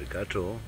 Szykaczu